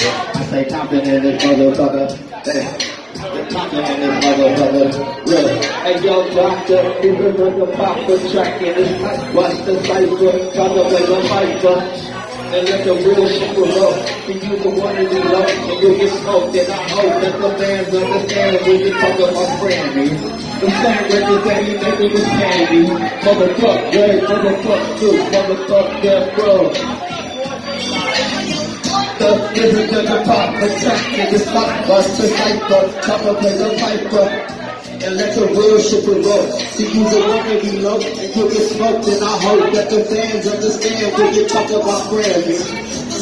I say Compton in this motherfucker. Hey. Compton in this motherfucker. Look, hey yo, doctor, even when the papa track in this pipe, watch the cipher, try to play the fight, and let the real shit roll. And you the one to be low, and you'll get smoked. And I hope that the fans understand when you talk about friends. The same records that me was candy. Motherfuck, yeah, motherfuck, too, motherfuck, death row. The lyrics of the in the spot, bust the cipher, chopper play the piper and let the real shit roll. See, you the one to be low, and you get smoked, and I hope that the fans understand when you talk about Grammy.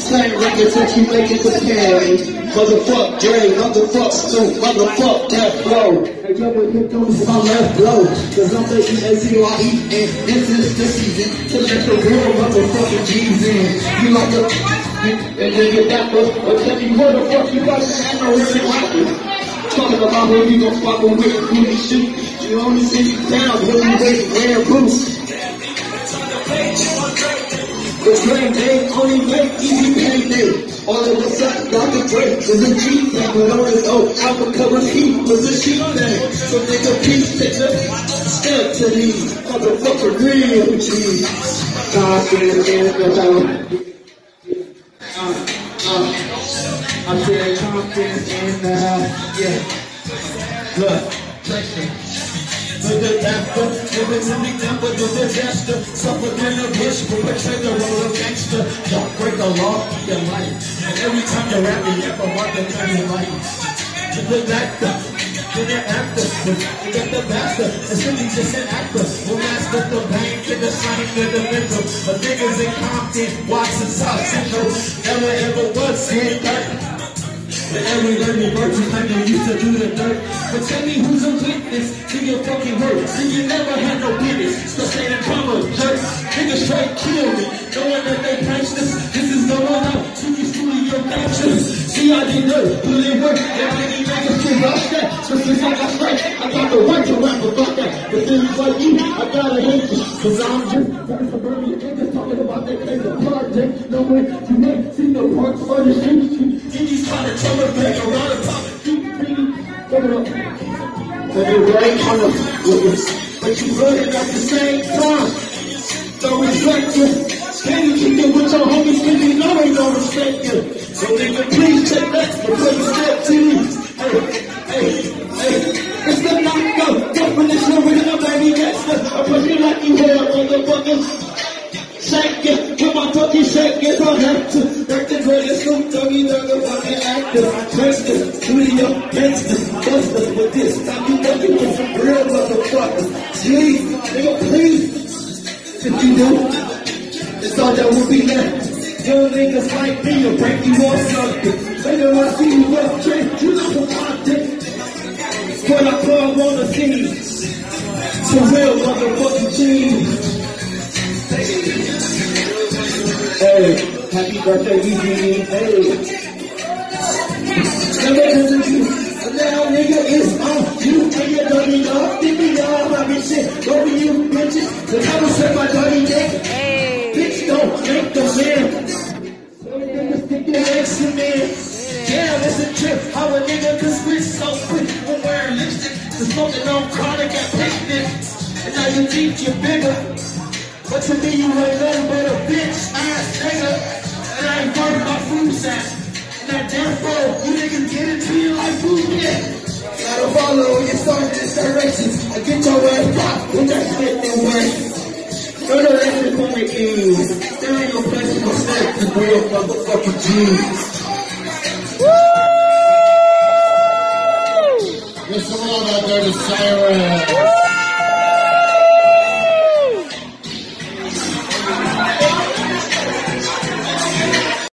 Same records that you making the candy. Motherfuck Dre, motherfuck Snoop, motherfuck Death Row. Hey, yo, but here comes my left blow. Cause I'm the E-A-Z-Y-E, and this is the season to let the real motherfucking G's in. You like a, and then you back up, but tell me what the fuck you got to have no really rapping. Talking about who you gon' fuck with, who you shoot. You only see pounds when you weigh wearing boots. The same day only make easy payday. All of a sudden, Dr. Dre is a G thing, but on his own, covers he was a sheep thing. So nigga, please take a step to these motherfucker real G's. Confident in the I said confidence in the house, yeah. Look, pressure. The disaster, living in the temple, the disaster. Suffer in the bush, perpetrate the role of gangster. Don't break the law in your life. And every time you rap, you a mark of your life. To the actor, to the actor, you get the bastard. And simply just an actor. Will master the pain, get the sign to the mental. But niggas in Compton, Watson, South Central, never ever was seen But every learning virtue like they used to do the dirt. But tell me who's a witness to your fucking work. See, you never had no business. So say the drama, jerk. Niggas straight kill me. Knowing that they pranksters. This This is going out to these studio gangsters. See, I didn't know, in work. That many niggas can rush that. So since I got I got the right to rap about that. But things like you, I gotta hate you. Cause I'm just burn me. Niggas talking about that crazy project. No way you never see no parts for the streets. But it right on the but you running at the same time. Don't respect you. Can you keep it with your homies when you know they don't respect you? So nigga, please check that before you step to me. Hey, hey, hey. It's the knockout. Definition with a baby gangster. I put you like you hear motherfuckers. Shake it, come on, talkie, shake it, I have to. Fucking actor. Prankster, studio, gangster, buster. But this time you know you with some real motherfuckers. Jeez, nigga, please. If you do, it's all that will be left. Young niggas like me will break you off something. Later I see you rough trade, you know what I did. Put a club on the scene. Some real motherfucking jeans. Hey, happy birthday, Eugene. Hey. Bitches. The never said my dirty dick. Hey. Bitch, don't make the man. So niggas think to me. Yeah, it's a trip. How a nigga can switch so quick when wearing lipstick. The smoking on chronic at picnic. And now you think you're bigger. But to me, you ain't nothing but a bitch ass nigga. And I ain't worried about food stamps. And that death row, you niggas get it to you like food yeah. Gotta follow your sergeant's directions. I get your ass popped with that shit in way. No, no, that's the point is. There ain't no place for snacks and real motherfucking G's. Woo! What's the wrong out there to?